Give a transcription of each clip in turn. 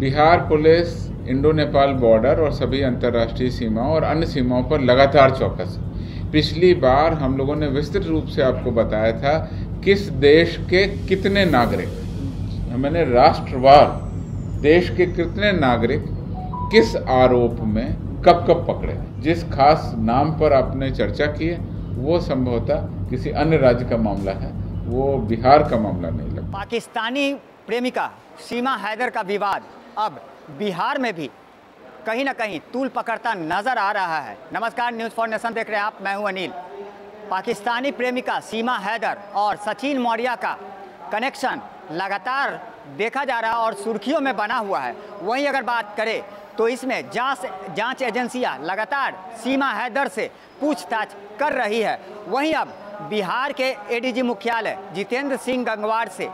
Bihar police Indo Nepal border और सभी अंतर्राष्ट्रीय सीमाओं और अन्य सीमाओं पर लगातार चौकस। पिछली बार हम लोगों ने विस्तृत रूप से आपको बताया था किस देश के कितने नागरिक, मैंने राष्ट्रवार देश के कितने नागरिक, किस आरोप में, कब कब पकड़े। जिस खास नाम पर आपने चर्चा की है, वो संभवतः किसी अन्य राज्य का मामला है, वो बिहार का मामला नहीं लगता। पाकिस्तानी प्रेमिका, सीमा हैदर का विवाद। अब बिहार में भी कहीं ना कहीं तूल पकड़ता नज़र आ रहा है। नमस्कार न्यूज़ फॉर नेशन देख रहे हैं आप। मैं हूँ अनिल। पाकिस्तानी प्रेमिका सीमा हैदर और सचिन मौर्य का कनेक्शन लगातार देखा जा रहा है और सुर्खियों में बना हुआ है। वहीं अगर बात करें तो इसमें जाँच जाँच एजेंसियाँ लगातार सीमा हैदर से पूछताछ कर रही है। वहीं अब बिहार के एडीजी मुख्यालय जितेंद्र सिंह गंगवार से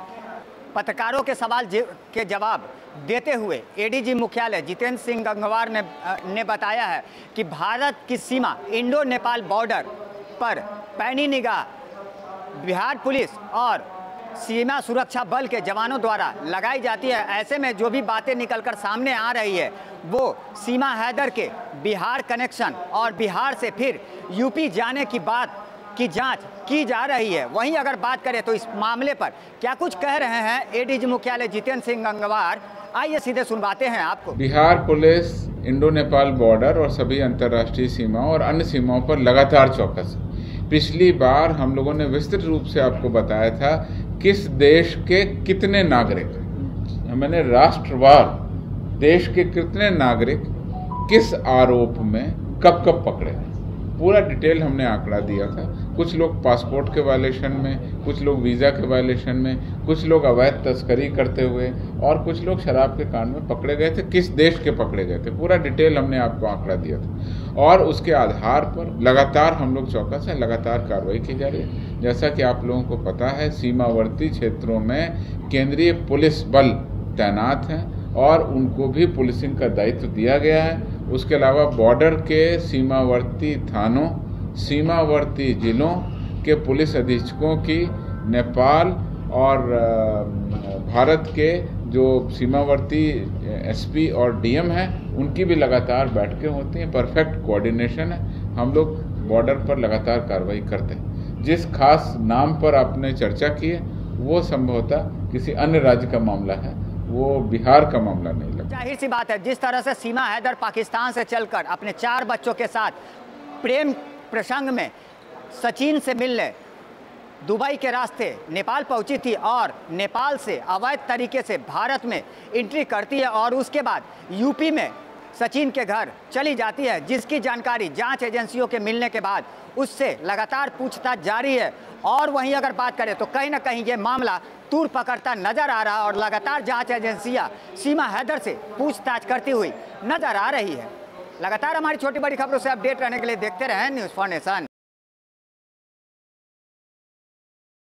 पत्रकारों के सवाल के जवाब देते हुए एडीजी मुख्यालय जितेंद्र सिंह गंगवार ने ने बताया है कि भारत की सीमा इंडो नेपाल बॉर्डर पर पैनी निगाह, बिहार पुलिस और सीमा सुरक्षा बल के जवानों द्वारा लगाई जाती है। ऐसे में जो भी बातें निकलकर सामने आ रही है, वो सीमा हैदर के बिहार कनेक्शन और बिहार से फिर यूपी जाने की बात की जाँच की जा रही है। वहीं अगर बात करें तो इस मामले पर क्या कुछ कह रहे हैं एडीजी मुख्यालय जितेंद्र सिंह गंगवार? आइए सीधे सुनवाते हैं आपको। Bihar police, Indo Nepal border और सभी अंतर्राष्ट्रीय सीमाओं और अन्य सीमाओं पर लगातार चौकस। पिछली बार हम लोगों ने विस्तृत रूप से आपको बताया था किस देश के कितने नागरिक। मैंने राष्ट्रवाद, देश के कितने नागरिक किस आरोप में कब कब पकड़े पूरा डिटेल हमने आंकड़ा दिया था। कुछ लोग पासपोर्ट के वायलेशन में, कुछ लोग वीज़ा के वायलेशन में, कुछ लोग अवैध तस्करी करते हुए और कुछ लोग शराब के कांड में पकड़े गए थे, किस देश के पकड़े गए थे। पूरा डिटेल हमने आपको आंकड़ा दिया था। और उसके आधार पर लगातार हम लोग चौकस हैं, लगातार कार्रवाई की जा रही है। जैसा कि आप लोगों को पता है, सीमावर्ती क्षेत्रों में केंद्रीय पुलिस बल तैनात हैं और उनको भी पुलिसिंग का दायित्व दिया गया है। उसके अलावा बॉर्डर के सीमावर्ती थानों, सीमावर्ती जिलों के पुलिस अधीक्षकों की नेपाल और भारत के जो सीमावर्ती एसपी और डीएम हैं, उनकी भी लगातार बैठकें होती हैं। परफेक्ट कोऑर्डिनेशन है। हम लोग बॉर्डर पर लगातार कार्रवाई करते हैं। जिस खास नाम पर आपने चर्चा की है, वो संभवतः किसी अन्य राज्य का मामला है। वो बिहार का मामला नहीं लगता। ज़ाहिर सी बात है, जिस तरह से सीमा हैदर पाकिस्तान से चलकर अपने चार बच्चों के साथ प्रेम प्रसंग में सचिन से मिलने, दुबई के रास्ते नेपाल पहुँची थी और नेपाल से अवैध तरीके से भारत में एंट्री करती है और उसके बाद यूपी में सचिन के घर चली जाती है, जिसकी जानकारी जाँच एजेंसियों के मिलने के बाद उससे लगातार पूछताछ जारी है। और वहीं अगर बात करें तो कहीं ना कहीं ये मामला तूर पकड़ता नज़र आ रहा और लगातार जाँच एजेंसियाँ सीमा हैदर से पूछताछ करती हुई नज़र आ रही है। लगातार हमारी छोटी बड़ी खबरों से अपडेट रहने के लिए देखते रहें न्यूज़ फॉर नेशन।